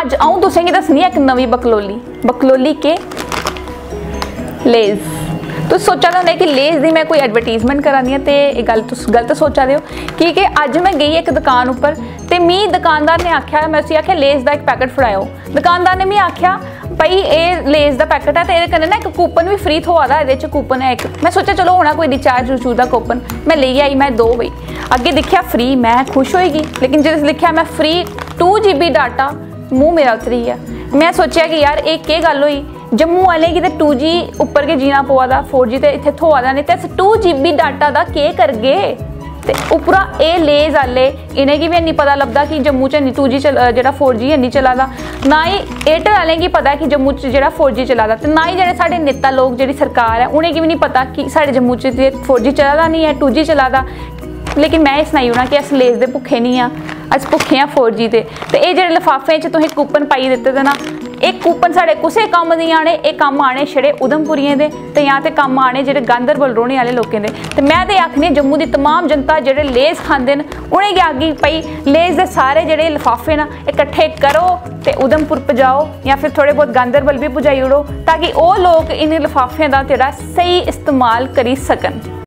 ਅੱਜ ਆਉਂ ਤੁसेंगी ਦੱਸਣੀ ਹੈ ਇੱਕ ਨਵੀਂ ਬਕਲੋਲੀ। ਬਕਲੋਲੀ ਕੇ ਲੇਜ਼। ਤੁਸੀਂ ਸੋਚਾ ਤਾਂ ਨਹੀਂ ਕਿ ਲੇਜ਼ ਦੀ ਮੈਂ ਕੋਈ ਐਡਵਰਟਾਈਜ਼ਮੈਂਟ ਕਰਾਨੀ ਹੈ ਤੇ ਇਹ ਗੱਲ ਤੁਸੀਂ ਗਲਤ ਸੋਚਾ ਰਹੇ ਹੋ ਕਿ ਕਿ ਅੱਜ ਮੈਂ ਗਈ ਇੱਕ ਦੁਕਾਨ ਉੱਪਰ ਤੇ ਮੀ ਦੁਕਾਨਦਾਰ ਨੇ ਆਖਿਆ, ਮੈਂ ਉਸੇ ਆਖਿਆ, ਲੇਜ਼ ਦਾ ਇੱਕ ਪੈਕਟ ਫੜਾਇਓ। ਦੁਕਾਨਦਾਰ ਨੇ ਮੀ ਆਖਿਆ, ਭਾਈ ਇਹ ਲੇਜ਼ ਦਾ ਪੈਕਟ ਹੈ ਤੇ ਇਹਦੇ ਕੰਨੇ ਨਾ ਇੱਕ ਕੂਪਨ ਵੀ ਫ੍ਰੀ ਤੋਂ ਦਾ, ਇਹਦੇ ਚ ਕੂਪਨ ਹੈ ਇੱਕ। ਮੈਂ ਸੋਚਿਆ, ਚਲੋ ਹੋਣਾ ਕੋਈ ਰਿਚਾਰਜ ਰਚੂ ਦਾ ਕੂਪਨ। ਮੈਂ ਲਈ ਆਈ, ਮੈਂ ਦੋ ਬਈ ਅੱਗੇ ਦੇਖਿਆ ਫ੍ਰੀ ਮੈਂ ਖੁਸ਼ ਹੋਏਗੀ। ਲੇਕਿਨ ਜਦੋਂ ਲਿਖਿਆ ਮੈਂ ਫ੍ਰੀ 2 GB ਡਾਟਾ ਮੂੰਹ ਮੇਰਾ ਉਤਰੀ ਆ। ਮੈਂ ਸੋਚਿਆ ਕਿ ਯਾਰ ਇਹ ਕੀ ਗੱਲ ਹੋਈ? ਜੰਮੂ ਵਾਲੇ ਕਿਤੇ 2G ਉੱਪਰ ਕੇ ਜੀਣਾ ਪਵਾ ਦਾ 4G ਤੇ ਇੱਥੇ ਥੋਆ ਦਾ ਨਹੀਂ ਤੇ 2 ਡਾਟਾ ਦਾ ਕੀ ਕਰ ਗਏ ਤੇ ਉਪਰਾ ਇਹ ਲੇਜ਼ ਵਾਲੇ ਇਹਨੇ ਕੀ ਵੀ ਨਹੀਂ ਪਤਾ ਲੱਭਦਾ ਕਿ ਜੰਮੂ ਚ ਨਹੀਂ 2G ਜਿਹੜਾ 4G ਨਹੀਂ ਚੱਲਾਦਾ? ਨਾ ਹੀ ਏਅਰਟੈਲ ਵਾਲੇ ਕੀ ਪਤਾ ਕਿ ਜੰਮੂ ਚ ਜਿਹੜਾ 4G ਚੱਲਾਦਾ? ਤੇ ਨਾ ਹੀ ਜਿਹੜੇ ਸਾਡੇ ਨੇਤਾ ਲੋਕ, ਜਿਹੜੀ ਸਰਕਾਰ ਹੈ ਉਹਨੇ ਕੀ ਵੀ ਨਹੀਂ ਪਤਾ ਕਿ ਸਾਡੇ ਜੰਮੂ ਚ 4G ਚੱਲਦਾ ਨਹੀਂ ਹੈ 2G ਚੱਲਾਦਾ? ਲੇਕਿਨ ਮੈਂ ਇਸ ਨਹੀਂ ਹੋਣਾ ਕਿ ਅਸ ਲੇਜ਼ ਦੇ ਭੁੱਖੇ ਨਹੀਂ ਆ। ਅਸ ਭੁੱਖੇ ਆ 4G ਤੇ। ਤੇ ਇਹ ਜਿਹੜੇ ਲਫਾਫੇ 'ਚ ਤੁਸੀਂ ਕੂਪਨ ਪਾਈ ਦਿੱਤੇ ਤੇ ਨਾ, ਇਹ ਕੂਪਨ ਸਾਡੇ ਕਿਸੇ ਕੰਮ ਨਹੀਂ ਆਣੇ ਇਹ ਕੰਮ ਆਣੇ ਛੜੇ ਉਦਮਪੁਰੀਆਂ ਦੇ ਤੇ ਜਾਂ ਤੇ ਕੰਮ ਆਣੇ ਜਿਹੜੇ ਗਾਂਦਰਬਲ ਰੋਣੇ ਵਾਲੇ ਲੋਕਾਂ ਦੇ। ਤੇ ਮੈਂ ਤੇ ਆਖਨੀ ਜੰਮੂ ਦੀ ਤਮਾਮ ਜਨਤਾ ਜਿਹੜੇ ਲੇਜ਼ ਖਾਂਦੇ ਨੇ, ਉਹਨੇ ਕੀ ਆਗੀ ਪਈ ਲੇਜ਼ ਦੇ ਸਾਰੇ ਜਿਹੜੇ ਲਫਾਫੇ ਨਾ, ਇਕੱਠੇ ਕਰੋ ਤੇ ਉਦਮਪੁਰ ਪਜਾਓ ਜਾਂ ਫਿਰ ਥੋੜੇ ਬਹੁਤ ਗਾਂਦਰਬਲ ਵੀ ਪੁਜਾਈ ਉੜੋ ਤਾਂ ਕਿ ਉਹ ਲੋਕ ਇਨ ਲਫਾਫਿਆਂ ਦਾ ਜਿਹੜਾ ਸਹੀ ਇਸਤੇਮਾਲ ਕਰੀ ਸਕਣ।